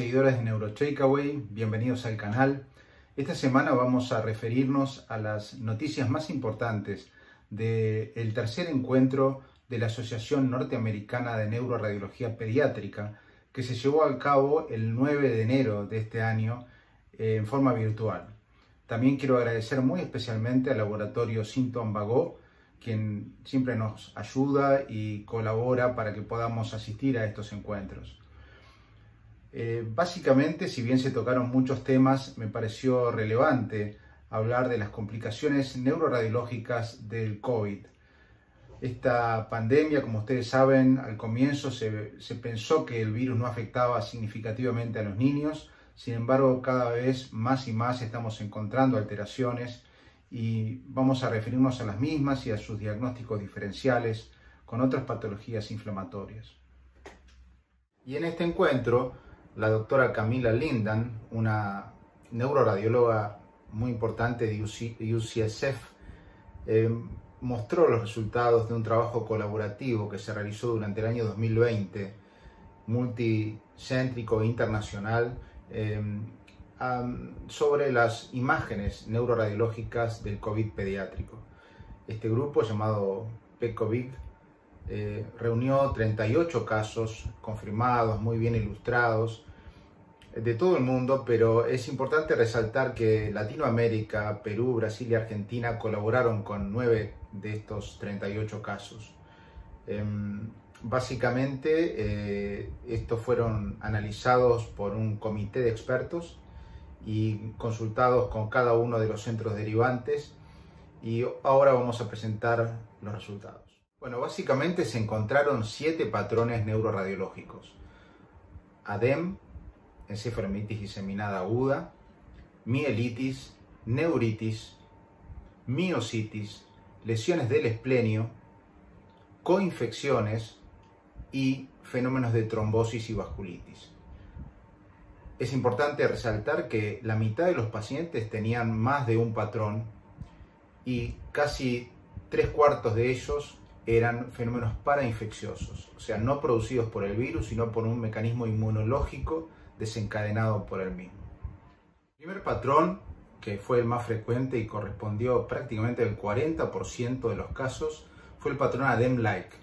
seguidores de NeuroTakeaway, bienvenidos al canal. Esta semana vamos a referirnos a las noticias más importantes del tercer encuentro de la Asociación Norteamericana de Neuroradiología Pediátrica que se llevó a cabo el 9 de enero de este año eh, en forma virtual. También quiero agradecer muy especialmente al laboratorio Sinton Vago, quien siempre nos ayuda y colabora para que podamos asistir a estos encuentros. Eh, básicamente, si bien se tocaron muchos temas, me pareció relevante hablar de las complicaciones neuroradiológicas del COVID. Esta pandemia, como ustedes saben, al comienzo se, se, pensó que el virus no afectaba significativamente a los niños, sin embargo, cada vez más y más estamos encontrando alteraciones y vamos a referirnos a las mismas y a sus diagnósticos diferenciales con otras patologías inflamatorias. Y en este encuentro, la doctora Camila Lindan, una neuroradióloga muy importante de UCSF, eh, mostró los resultados de un trabajo colaborativo que se realizó durante el año 2020, multicéntrico e internacional, eh, sobre las imágenes neuroradiológicas del COVID pediátrico. Este grupo llamado PECOVID eh, reunió 38 casos confirmados, muy bien ilustrados, de todo el mundo, pero es importante resaltar que Latinoamérica, Perú, Brasil y Argentina colaboraron con 9 de estos 38 casos. Em, básicamente, eh, estos fueron analizados por un comité de expertos y consultados con cada uno de los centros derivantes y ahora vamos a presentar los resultados. Bueno, básicamente se encontraron siete patrones neuroradiológicos. ADEM, encefalomitis diseminada aguda, mielitis, neuritis, miocitis, lesiones del esplenio, coinfecciones y fenómenos de trombosis y vasculitis. Es importante resaltar que la mitad de los pacientes tenían más de un patrón y casi tres cuartos de ellos eran fenómenos parainfecciosos, o sea, no producidos por el virus, sino por un mecanismo inmunológico desencadenado por el mismo. El primer patrón, que fue el más frecuente y correspondió prácticamente al 40% de los casos, fue el patrón ADEM-like.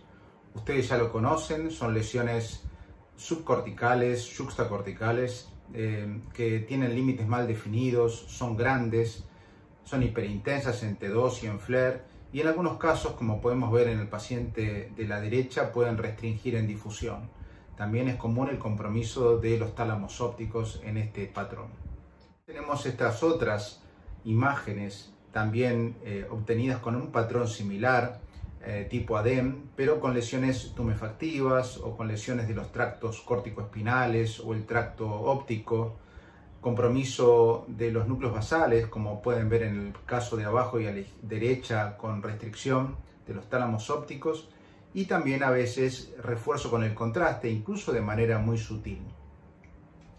Ustedes ya lo conocen, son lesiones subcorticales, juxtacorticales, eh, que tienen límites mal definidos, son grandes, son hiperintensas en T2 y en FLAIR, y en algunos casos, como podemos ver en el paciente de la derecha, pueden restringir en difusión. También es común el compromiso de los tálamos ópticos en este patrón. Tenemos estas otras imágenes también eh, obtenidas con un patrón similar, eh, tipo ADEM, pero con lesiones tumefactivas o con lesiones de los tractos córtico-espinales o el tracto óptico, compromiso de los núcleos basales, como pueden ver en el caso de abajo y a la derecha, con restricción de los tálamos ópticos, y también a veces refuerzo con el contraste, incluso de manera muy sutil.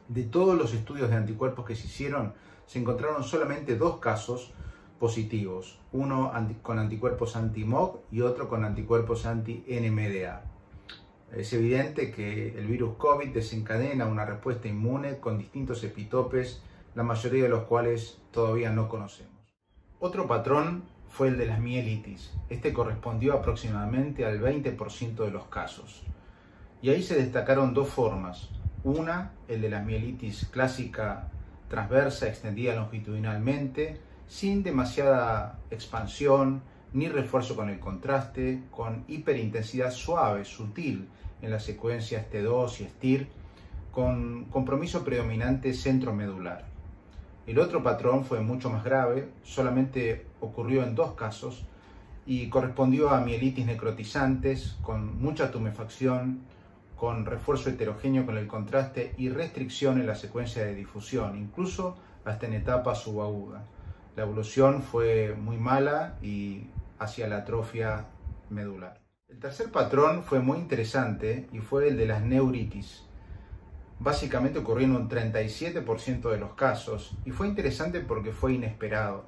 De todos los estudios de anticuerpos que se hicieron, se encontraron solamente dos casos positivos, uno con anticuerpos anti-MOG y otro con anticuerpos anti-NMDA. Es evidente que el virus COVID desencadena una respuesta inmune con distintos epitopes, la mayoría de los cuales todavía no conocemos. Otro patrón fue el de las mielitis. Este correspondió aproximadamente al 20% de los casos. Y ahí se destacaron dos formas. Una, el de la mielitis clásica transversa extendida longitudinalmente, sin demasiada expansión ni refuerzo con el contraste, con hiperintensidad suave, sutil en las secuencias T2 y STIR, con compromiso predominante centromedular. El otro patrón fue mucho más grave, solamente ocurrió en dos casos y correspondió a mielitis necrotizantes con mucha tumefacción, con refuerzo heterogéneo con el contraste y restricción en la secuencia de difusión, incluso hasta en etapa subaguda la evolución fue muy mala y hacia la atrofia medular. El tercer patrón fue muy interesante y fue el de las neuritis. Básicamente ocurrió en un 37% de los casos y fue interesante porque fue inesperado.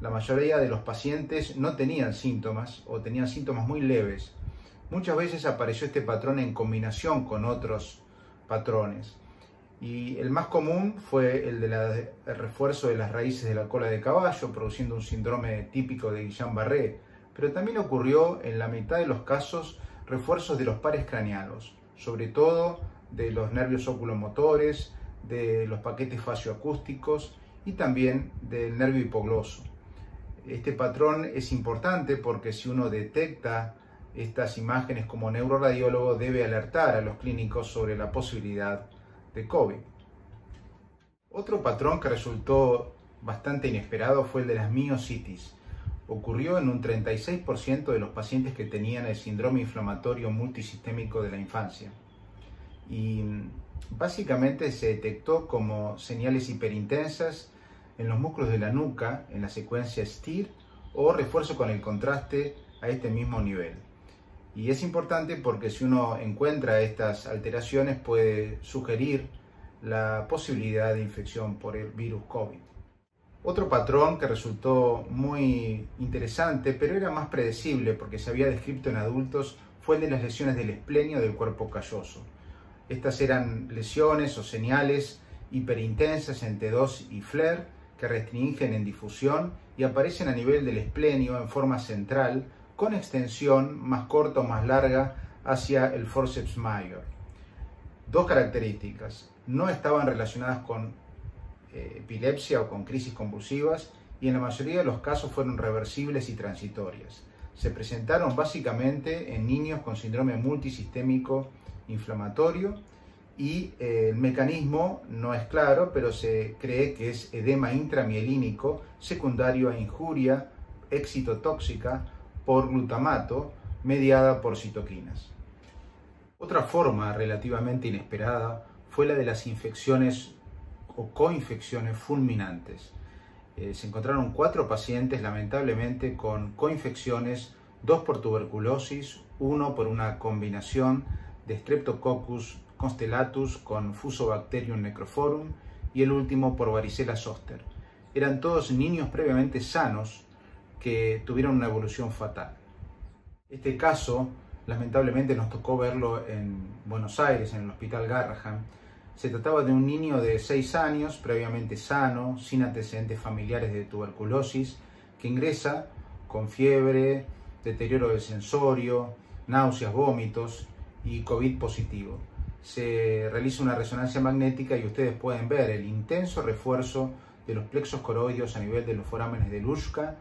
La mayoría de los pacientes no tenían síntomas o tenían síntomas muy leves. Muchas veces apareció este patrón en combinación con otros patrones. Y el más común fue el del refuerzo de las raíces de la cola de caballo, produciendo un síndrome típico de Guillain-Barré, pero también ocurrió en la mitad de los casos refuerzos de los pares craneanos, sobre todo de los nervios oculomotores, de los paquetes fascioacústicos y también del nervio hipogloso. Este patrón es importante porque si uno detecta estas imágenes como neuroradiólogo debe alertar a los clínicos sobre la posibilidad de COVID. Otro patrón que resultó bastante inesperado fue el de las miocitis. Ocurrió en un 36% de los pacientes que tenían el síndrome inflamatorio multisistémico de la infancia. Y básicamente se detectó como señales hiperintensas en los músculos de la nuca, en la secuencia STIR, o refuerzo con el contraste a este mismo nivel. Y es importante porque si uno encuentra estas alteraciones puede sugerir la posibilidad de infección por el virus COVID. Otro patrón que resultó muy interesante, pero era más predecible porque se había descrito en adultos, fue el de las lesiones del esplenio del cuerpo calloso. Estas eran lesiones o señales hiperintensas en T2 y FLAIR que restringen en difusión y aparecen a nivel del esplenio en forma central con extensión más corta o más larga hacia el forceps mayor. Dos características. No estaban relacionadas con epilepsia o con crisis convulsivas y en la mayoría de los casos fueron reversibles y transitorias. Se presentaron básicamente en niños con síndrome multisistémico inflamatorio y eh, el mecanismo no es claro, pero se cree que es edema intramielínico secundario a injuria excitotóxica por glutamato mediada por citoquinas. Otra forma relativamente inesperada fue la de las infecciones o coinfecciones fulminantes. Eh, se encontraron cuatro pacientes lamentablemente con coinfecciones, dos por tuberculosis, uno por una combinación de Streptococcus constellatus con Fusobacterium necrophorum y el último por varicela zoster. Eran todos niños previamente sanos que tuvieron una evolución fatal. Este caso, lamentablemente, nos tocó verlo en Buenos Aires, en el Hospital Garrahan. Se trataba de un niño de 6 años, previamente sano, sin antecedentes familiares de tuberculosis, que ingresa con fiebre, deterioro del sensorio, náuseas, vómitos y COVID positivo. Se realiza una resonancia magnética y ustedes pueden ver el intenso refuerzo de los plexos coroideos a nivel de los forámenes de Lushka,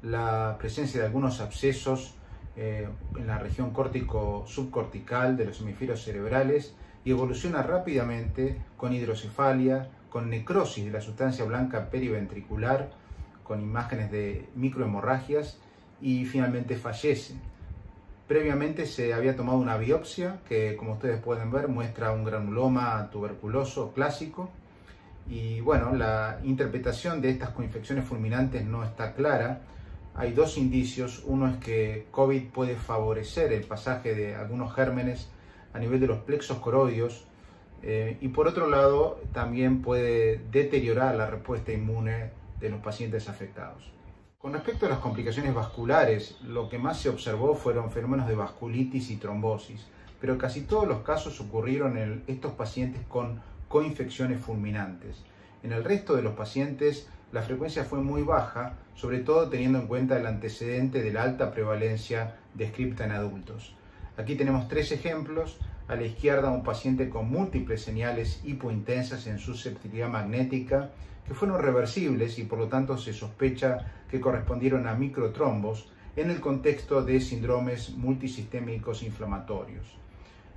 la presencia de algunos abscesos eh, en la región córtico-subcortical de los hemisferios cerebrales y evoluciona rápidamente con hidrocefalia, con necrosis de la sustancia blanca periventricular, con imágenes de microhemorragias y finalmente fallece. Previamente se había tomado una biopsia que, como ustedes pueden ver, muestra un granuloma tuberculoso clásico. Y bueno, la interpretación de estas coinfecciones fulminantes no está clara. Hay dos indicios. Uno es que COVID puede favorecer el pasaje de algunos gérmenes a nivel de los plexos coroideos. Eh, y por otro lado, también puede deteriorar la respuesta inmune de los pacientes afectados. Con respecto a las complicaciones vasculares, lo que más se observó fueron fenómenos de vasculitis y trombosis, pero casi todos los casos ocurrieron en estos pacientes con coinfecciones fulminantes. En el resto de los pacientes la frecuencia fue muy baja, sobre todo teniendo en cuenta el antecedente de la alta prevalencia descripta en adultos. Aquí tenemos tres ejemplos. A la izquierda un paciente con múltiples señales hipointensas en susceptibilidad magnética, que fueron reversibles y por lo tanto se sospecha que correspondieron a microtrombos en el contexto de síndromes multisistémicos inflamatorios.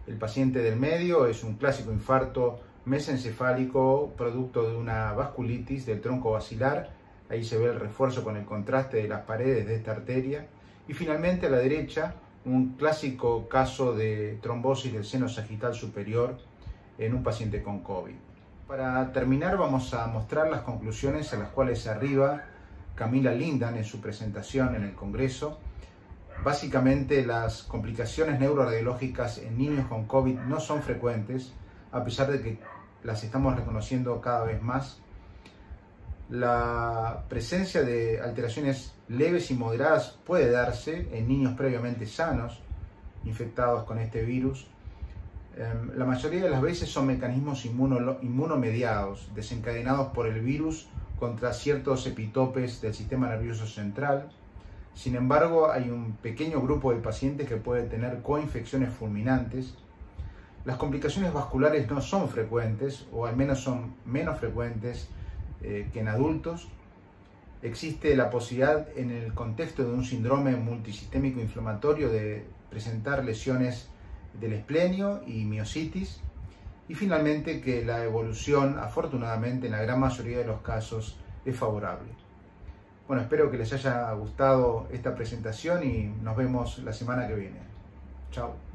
El paciente del medio es un clásico infarto mesencefálico producto de una vasculitis del tronco basilar. Ahí se ve el refuerzo con el contraste de las paredes de esta arteria. Y finalmente a la derecha, un clásico caso de trombosis del seno sagital superior en un paciente con COVID. Para terminar vamos a mostrar las conclusiones a las cuales arriba Camila Lindan en su presentación en el Congreso. Básicamente las complicaciones neuroradiológicas en niños con COVID no son frecuentes, a pesar de que las estamos reconociendo cada vez más. La presencia de alteraciones leves y moderadas puede darse en niños previamente sanos, infectados con este virus. Em, la mayoría de las veces son mecanismos inmunomediados, desencadenados por el virus contra ciertos epitopes del sistema nervioso central. Sin embargo, hay un pequeño grupo de pacientes que puede tener coinfecciones fulminantes. Las complicaciones vasculares no son frecuentes, o al menos son menos frecuentes eh, que en adultos. Existe la posibilidad en el contexto de un síndrome multisistémico inflamatorio de presentar lesiones del esplenio y miocitis. Y finalmente que la evolución, afortunadamente, en la gran mayoría de los casos es favorable. Bueno, espero que les haya gustado esta presentación y nos vemos la semana que viene. Chao.